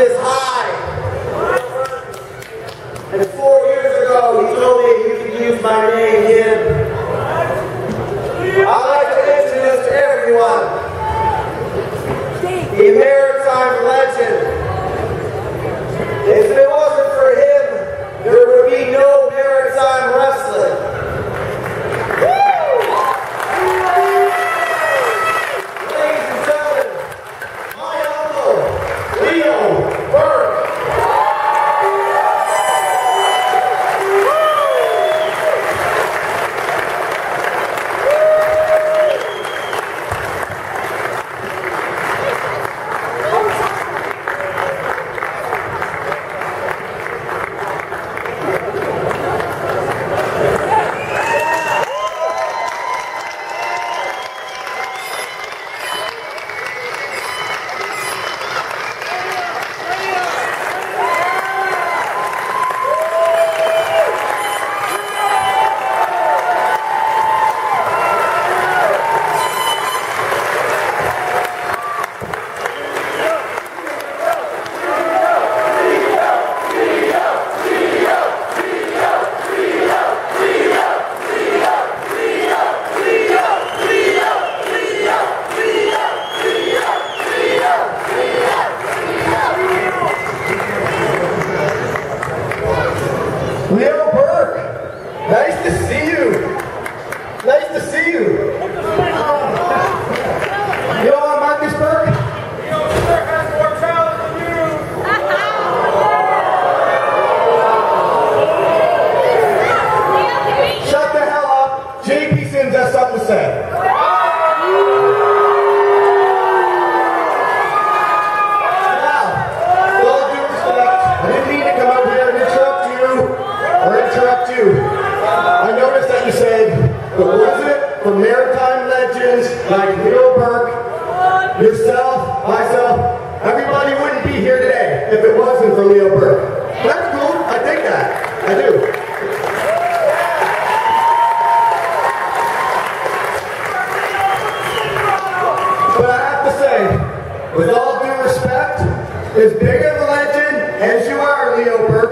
this high. see you. if it wasn't for Leo Burke. But that's cool. I dig that. I do. But I have to say, with all due respect, as big of a legend as you are, Leo Burke,